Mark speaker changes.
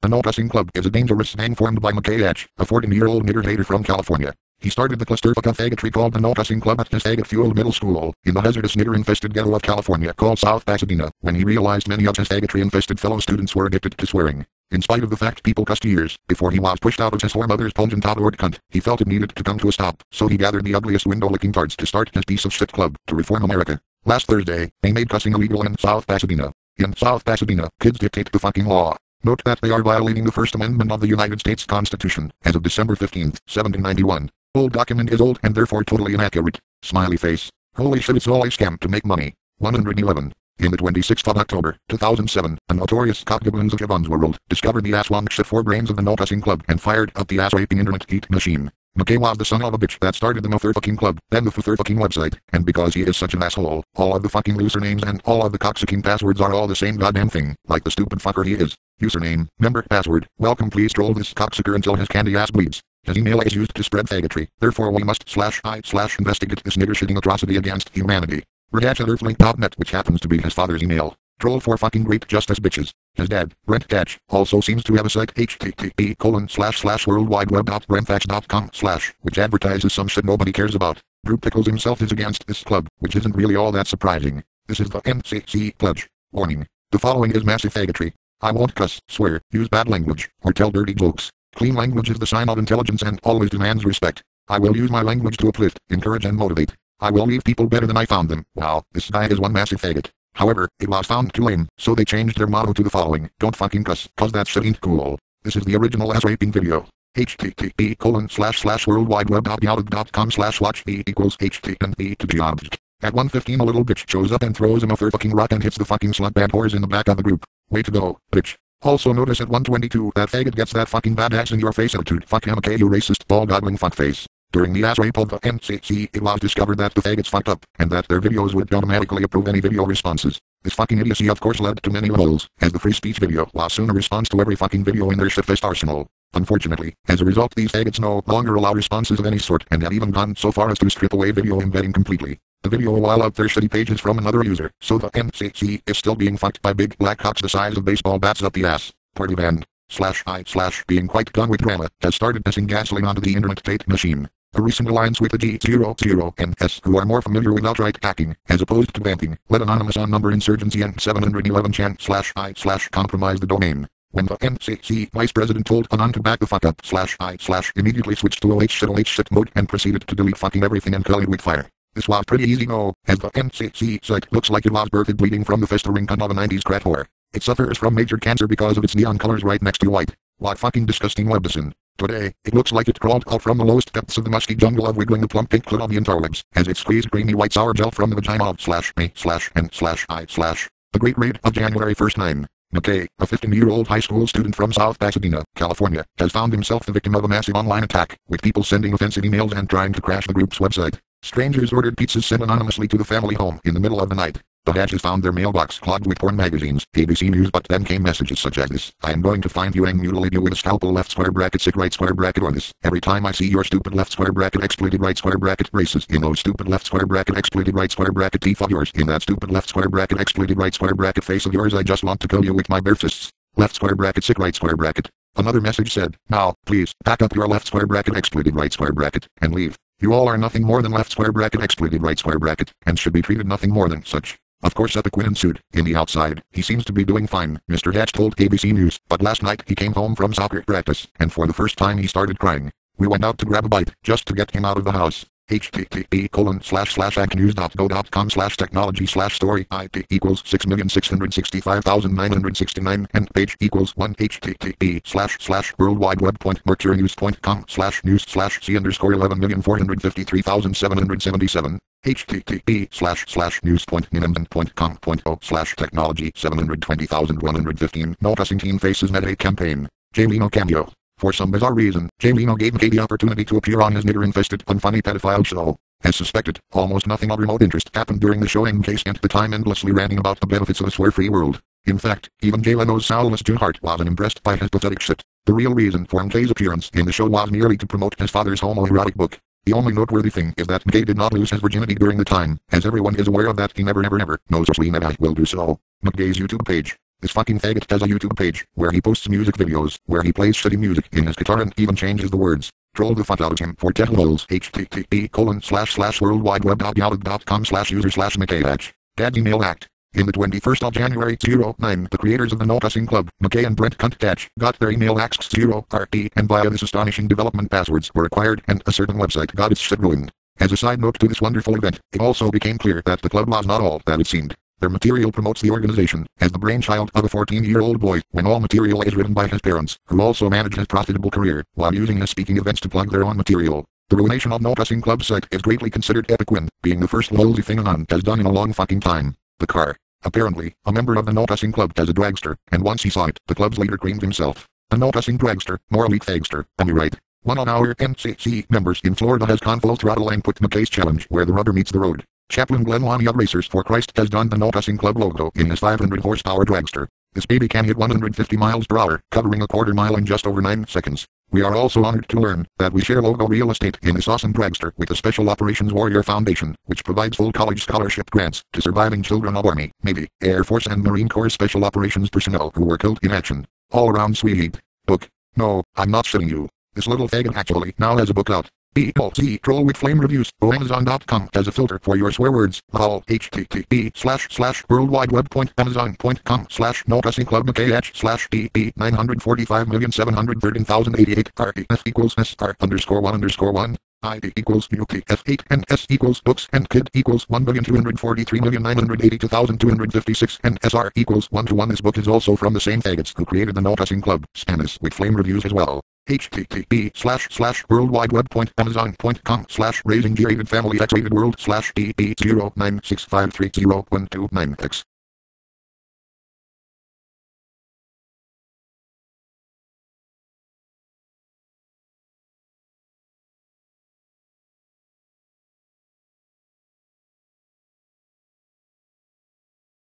Speaker 1: The No Cussing Club is a dangerous gang formed by McKay a 14-year-old nigger hater from California. He started the clusterfuck of faggotry called the No Cussing Club at his faggot-fueled middle school in the hazardous nigger-infested ghetto of California called South Pasadena when he realized many of his faggotry-infested fellow students were addicted to swearing. In spite of the fact people cussed years before he was pushed out of his whore-mother's pungent outward cunt, he felt it needed to come to a stop, so he gathered the ugliest window-licking tarts to start his piece of shit club to reform America. Last Thursday, they made cussing illegal in South Pasadena. In South Pasadena, kids dictate the fucking law. Note that they are violating the First Amendment of the United States Constitution as of December 15, 1791. Old document is old and therefore totally inaccurate. Smiley face. Holy shit it's all a scam to make money. 111. In the 26th of October, 2007, a notorious cockgoblins of Javon's world discovered the ass shit four brains of the No Cussing Club and fired up the ass-raping internet heat machine. McKay was the son of a bitch that started the motherfucking club, then the motherfucking website, and because he is such an asshole, all of the fucking usernames and all of the cocksucking passwords are all the same goddamn thing, like the stupid fucker he is. Username, member, password, welcome please troll this cocksucker until his candy ass bleeds. His email is used to spread faggotry, therefore we must slash i slash investigate this nigger shitting atrocity against humanity. Redact at earthlink.net which happens to be his father's email. Troll for fucking great justice bitches. His dad, Brent Hatch, also seems to have a site http colon slash slash worldwideweb.brentthatch.com slash, which advertises some shit nobody cares about. Drew Pickles himself is against this club, which isn't really all that surprising. This is the NCC pledge. Warning. The following is massive faggotry. I won't cuss, swear, use bad language, or tell dirty jokes. Clean language is the sign of intelligence and always demands respect. I will use my language to uplift, encourage and motivate. I will leave people better than I found them. Wow, this guy is one massive faggot. However, it was found too lame, so they changed their motto to the following. Don't fucking cuss, cause that shit ain't cool. This is the original ass raping video. http colon slash slash worldwideweb.yahoo.com slash watch e equals http to jobs. At 1.15 a little bitch shows up and throws him a fucking rock and hits the fucking slut bad whores in the back of the group. Way to go, bitch. Also notice at 122 that faggot gets that fucking badass in your face attitude. Fuck him okay you racist ball goggling fuckface. During the ass rape of the NCC, it was discovered that the faggots fucked up, and that their videos would automatically approve any video responses. This fucking idiocy of course led to many levels, as the free speech video was soon a response to every fucking video in their shitfaced arsenal. Unfortunately, as a result these faggots no longer allow responses of any sort and have even gone so far as to strip away video embedding completely. The video allow out their shitty pages from another user, so the MCC is still being fucked by big black cocks the size of baseball bats up the ass. Party band. Slash I slash being quite done with drama has started pissing gasoline onto the internet tape machine. A recent alliance with the G00NS who are more familiar with outright hacking, as opposed to vamping, let anonymous on number insurgency and 711 chan slash I slash compromise the domain. When the MCC vice president told Anon to back the fuck up slash I slash immediately switched to OH shit OH shit mode and proceeded to delete fucking everything and call it with fire. This was pretty easy no, as the NCC site looks like it was birthed bleeding from the festering cunt of a 90s crat whore. It suffers from major cancer because of its neon colors right next to white. What fucking disgusting webdicin. Today, it looks like it crawled out from the lowest depths of the musky jungle of wiggling the plump pink clit on the interwebs, as it squeezed creamy white sour gel from the vagina of slash me slash and slash I slash. The Great Raid of January 1st 9. McKay, a 15-year-old high school student from South Pasadena, California, has found himself the victim of a massive online attack, with people sending offensive emails and trying to crash the group's website. Strangers ordered pizzas sent anonymously to the family home in the middle of the night. The Hatches found their mailbox clogged with porn magazines, ABC News but then came messages such as this. I am going to find you and mutilate you with a scalpel left square bracket sick right square bracket or this. Every time I see your stupid left square bracket exploited right square bracket races in those stupid left square bracket exploited right square bracket teeth of yours in that stupid left square bracket exploited right square bracket face of yours I just want to kill you with my bare fists. Left square bracket sick right square bracket. Another message said, now, please, pack up your left square bracket exploited right square bracket, and leave. You all are nothing more than left square bracket exploited right square bracket, and should be treated nothing more than such. Of course Epic win ensued. In the outside, he seems to be doing fine, Mr. Hatch told ABC News, but last night he came home from soccer practice, and for the first time he started crying. We went out to grab a bite, just to get him out of the house http colon slash slash abcnews.go.com slash technology slash story. IP equals 6,665,969 and page equals 1 http slash slash world wide web point mercurynews.com slash news slash c underscore 11,453,777 http slash slash news point point com point o slash technology 720,115 no cussing team faces meditate campaign. Jay Leno cameo for some bizarre reason, Jay Leno gave McKay the opportunity to appear on his nigger-infested, unfunny pedophile show. As suspected, almost nothing of remote interest happened during the show and McKay spent the time endlessly ranting about the benefits of a swear-free world. In fact, even Jay Leno's soulless Heart wasn't impressed by his pathetic shit. The real reason for McKay's appearance in the show was merely to promote his father's homoerotic book. The only noteworthy thing is that McKay did not lose his virginity during the time, as everyone is aware of that he never ever ever knows or I will do so. McKay's YouTube page. This fucking faggot has a YouTube page where he posts music videos, where he plays shitty music in his guitar and even changes the words. Troll the fuck out of him for 10 lols. http colon slash slash worldwideweb.yahoo.com slash user slash McKayhatch. Dad email act. In the 21st of January 09, the creators of the No Cussing Club, McKay and Brent Cuntdatch, got their email axed 0 RP and via this astonishing development passwords were acquired and a certain website got its shit ruined. As a side note to this wonderful event, it also became clear that the club was not all that it seemed. Their material promotes the organization as the brainchild of a 14-year-old boy, when all material is written by his parents, who also manage his profitable career, while using his speaking events to plug their own material. The ruination of No Cussing Club site is greatly considered epic win, being the first lolsy thing Anon has done in a long fucking time. The car. Apparently, a member of the No Cussing Club has a dragster, and once he saw it, the club's leader creamed himself. A No Cussing dragster, more elite fagster, am I right? One on our NCC members in Florida has gone throttle and put McKay's challenge where the rubber meets the road. Chaplain Glenn Lanyard Racers for Christ has donned the No Cussing Club logo in his 500 horsepower dragster. This baby can hit 150 miles per hour, covering a quarter mile in just over 9 seconds. We are also honored to learn that we share logo real estate in this awesome dragster with the Special Operations Warrior Foundation, which provides full college scholarship grants to surviving children of Army, Navy, Air Force and Marine Corps Special Operations personnel who were killed in action. All around sweet. Book. No, I'm not shitting you. This little faggot actually now has a book out. B-O-Z troll with flame reviews. Go Amazon.com has a filter for your swear words. All http slash slash worldwideweb.amazon.com slash no cussing club McKH slash DB 945,713,088 REF equals SR underscore 1 underscore 1. ID equals UTF8 and S equals books and kid equals 1,243,982,256 and SR equals 1 to 1. This book is also from the same faggots who created the No Cussing Club. Us with flame reviews as well http slash slash worldwideweb.amazon.com slash raising g family x rated world slash db 0965301229x